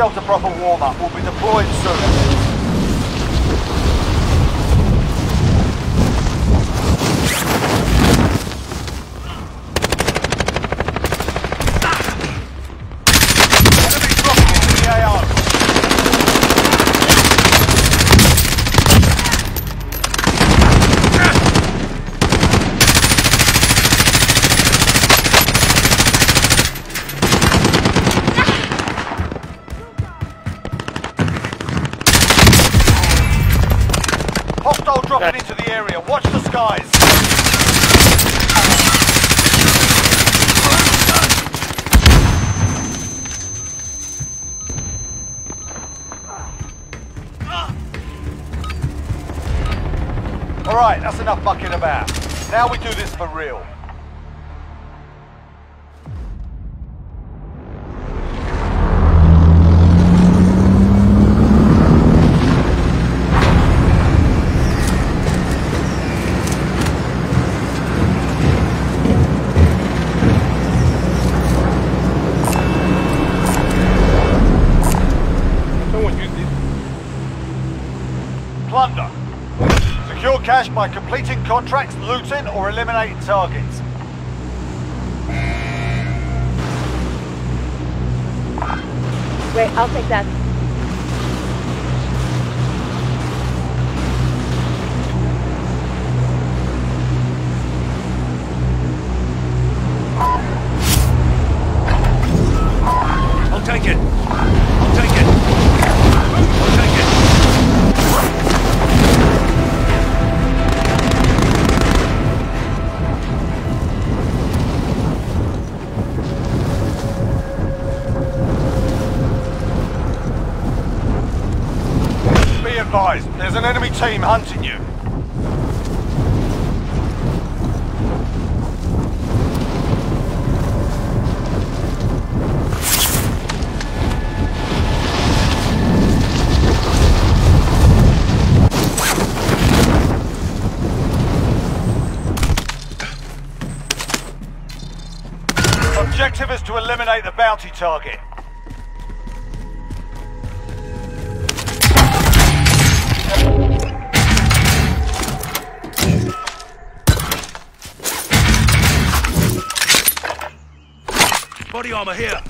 A proper warm-up. We'll be deployed soon. Real. Wait, I'll take that. Team hunting you. Objective is to eliminate the bounty target. Armor here.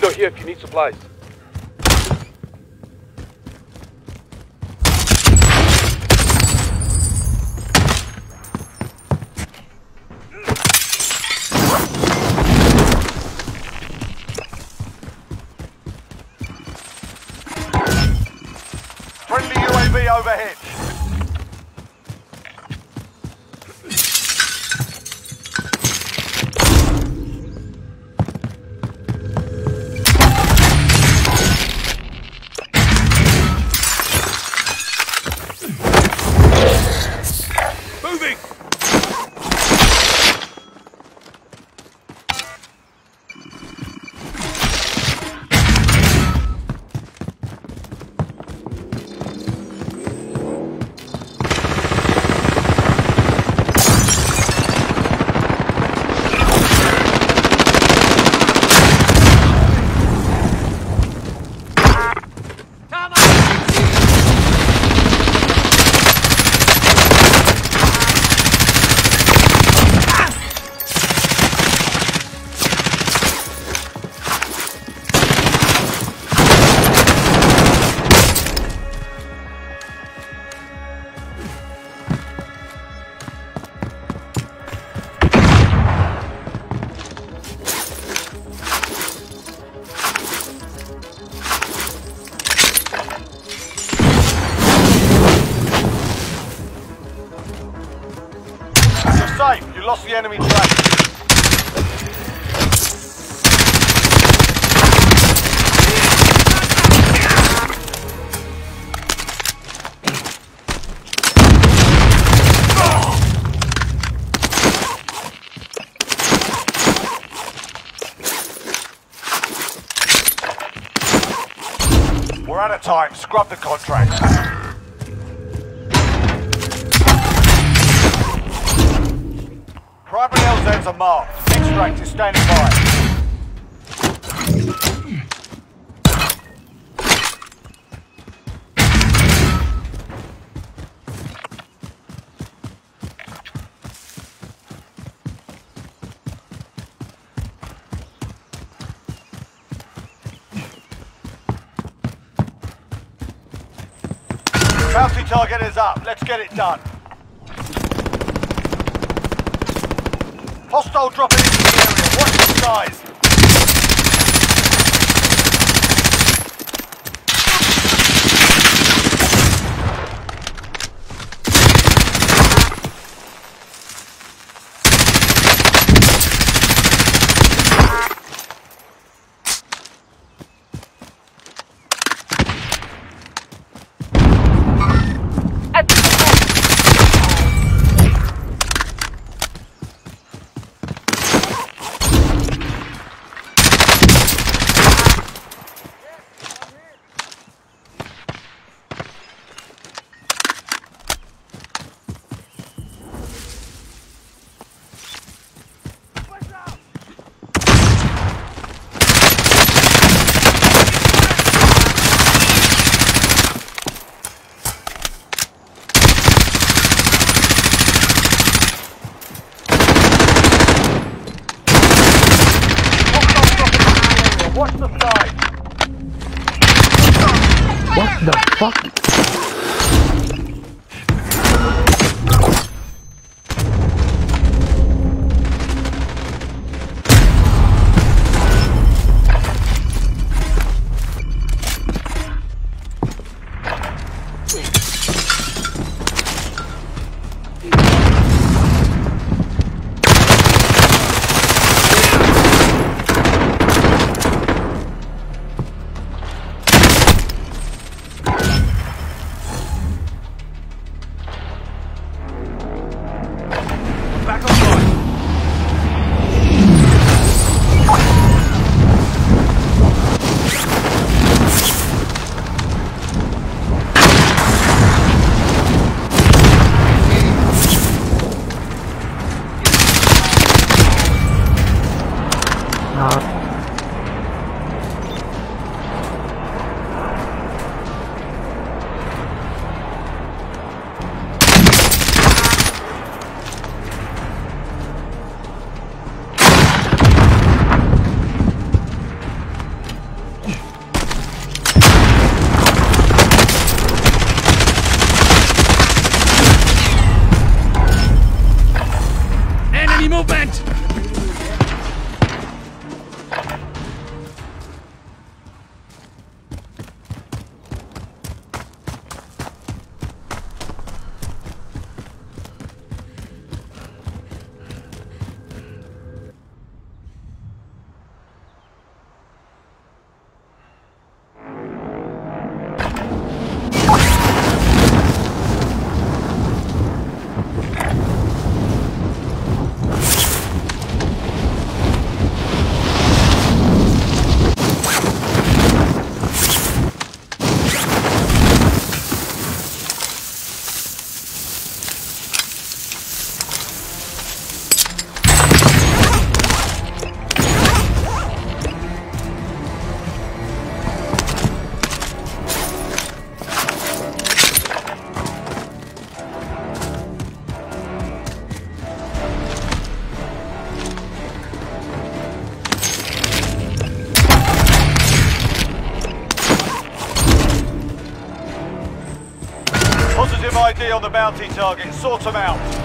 Vendor here if you need supplies. You lost the enemy track. We're out of time. Scrub the contract. Marked. Extract is standing by. Bounty target is up. Let's get it done. On the bounty target. Sort them out.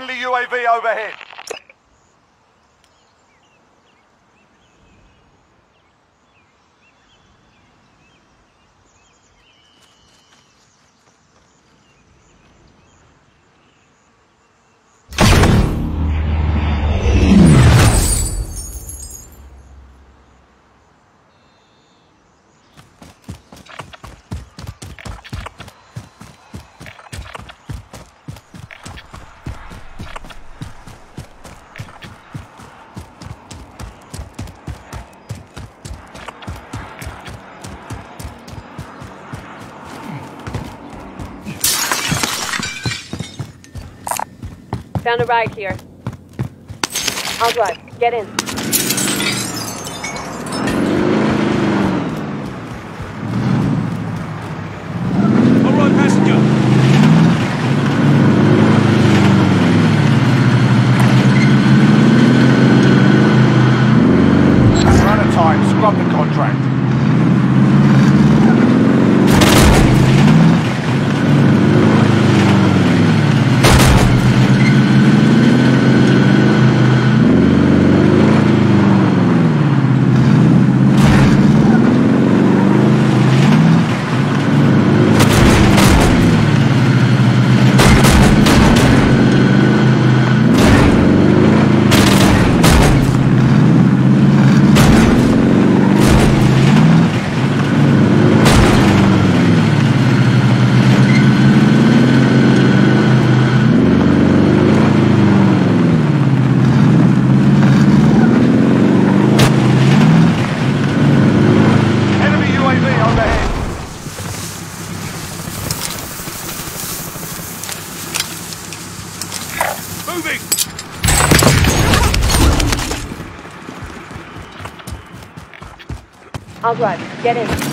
Friendly UAV overhead. Found a ride here. I'll drive. Get in. All right, passenger. We're out of time. Scrub the contract. Enemy UAV overhead. Moving. I'll drive. Get in.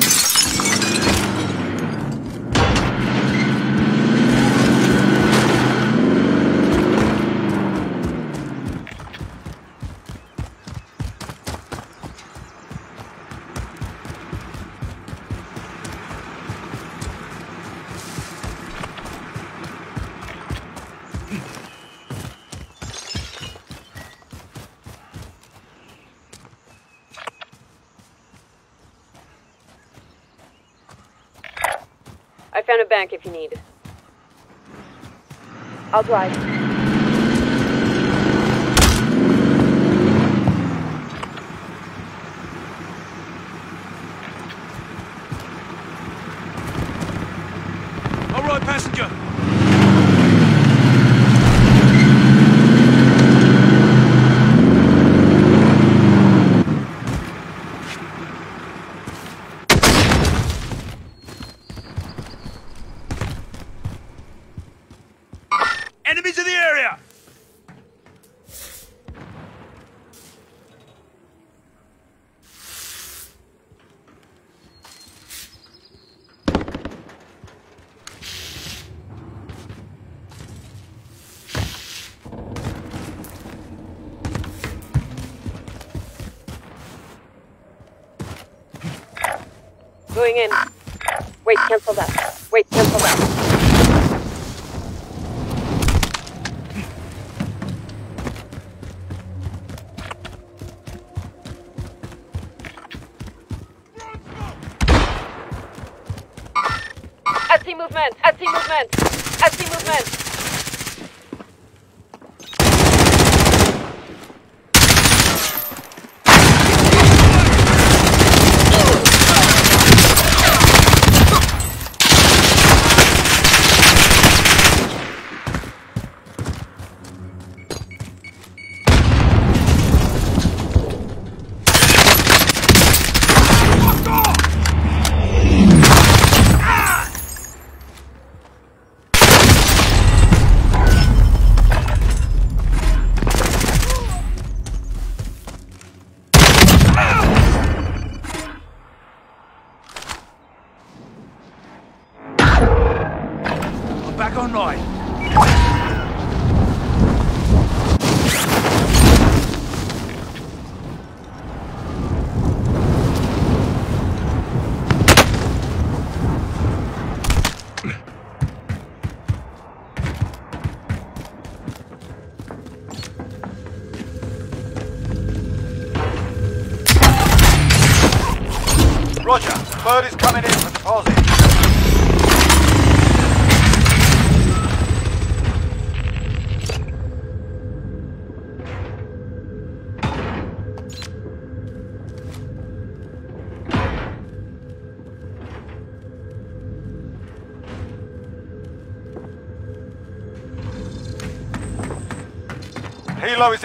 Found a bank if you need. I'll drive.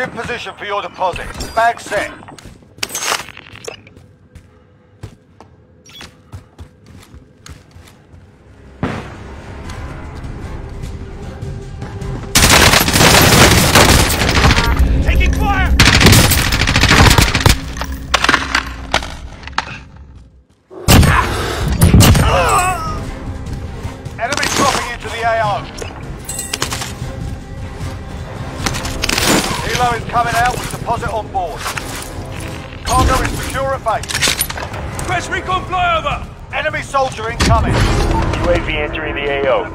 In position for your deposit. Bag set. Helo is coming out with deposit on board. Cargo is secure at base. Press recon flyover! Enemy soldier incoming. UAV entering the AO.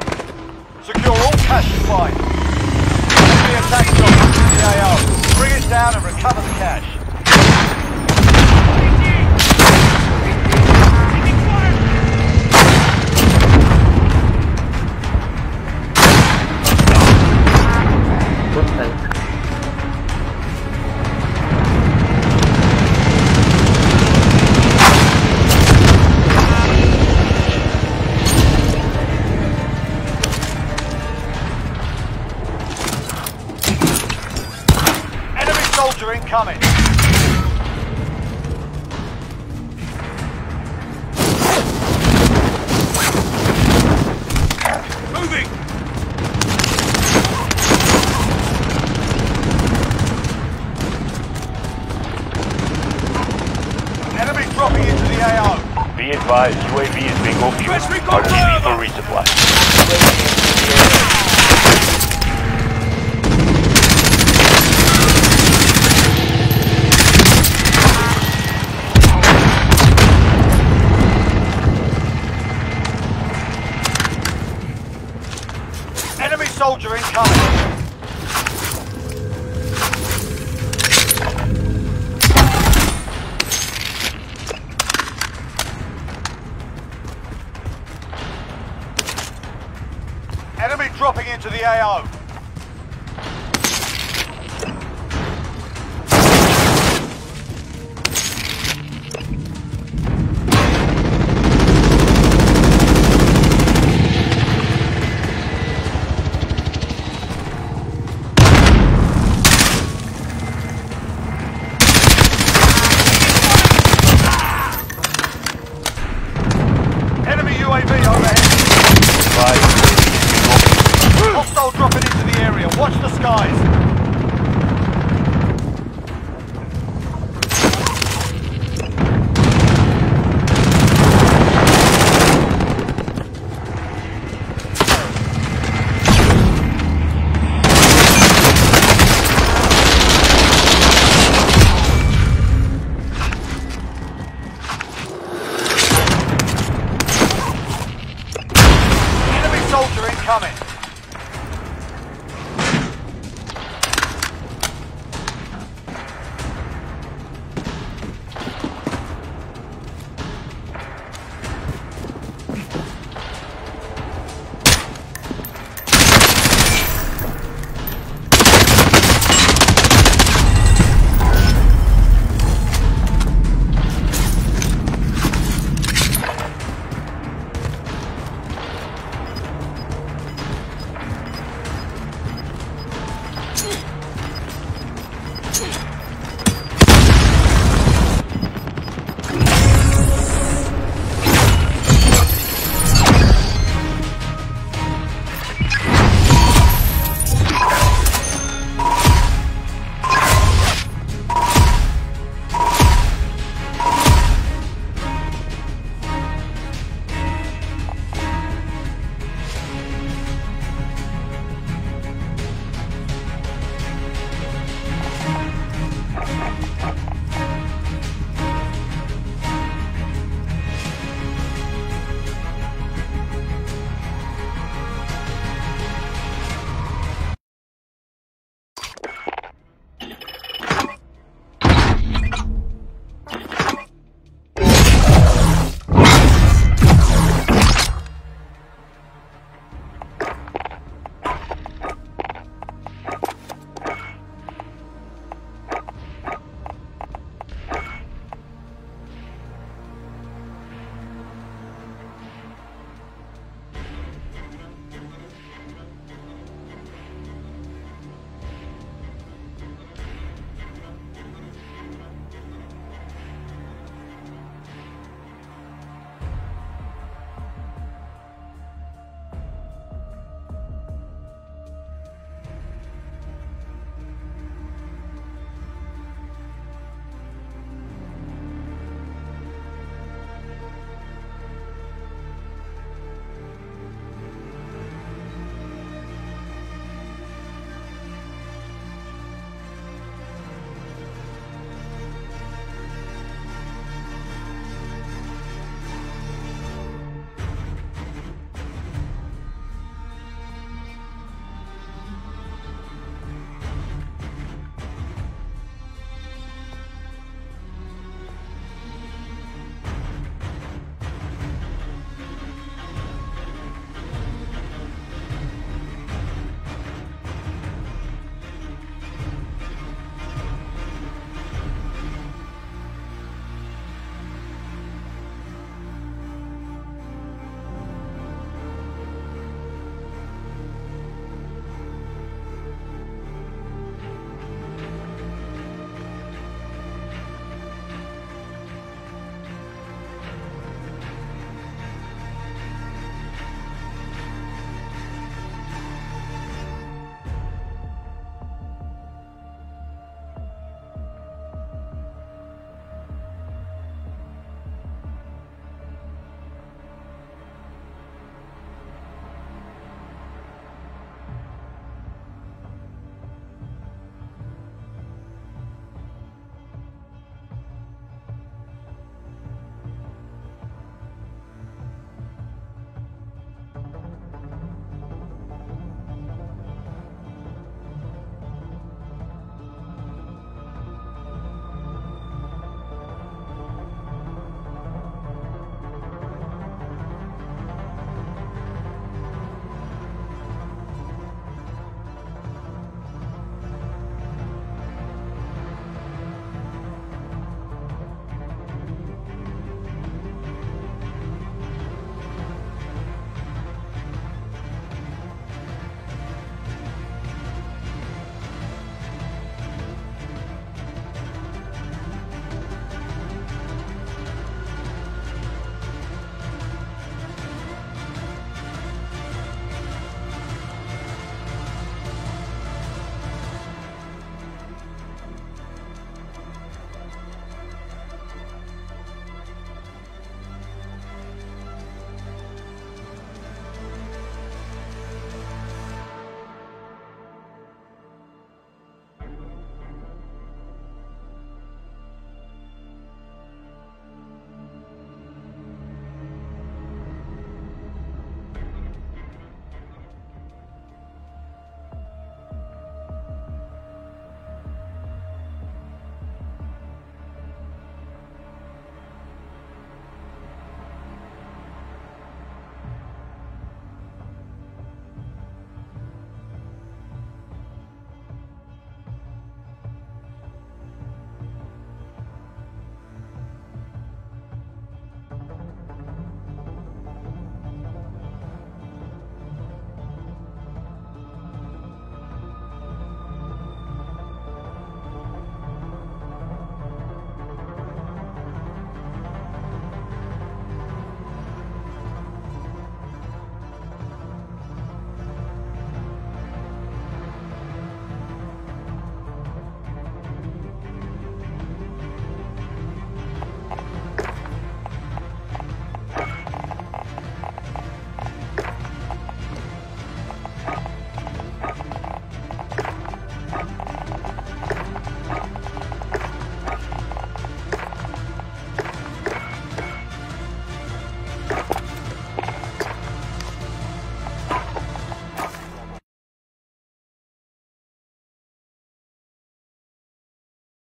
Secure all cash supplies. Enemy attack dropping the AO. Bring it down and recover the cash. Incoming.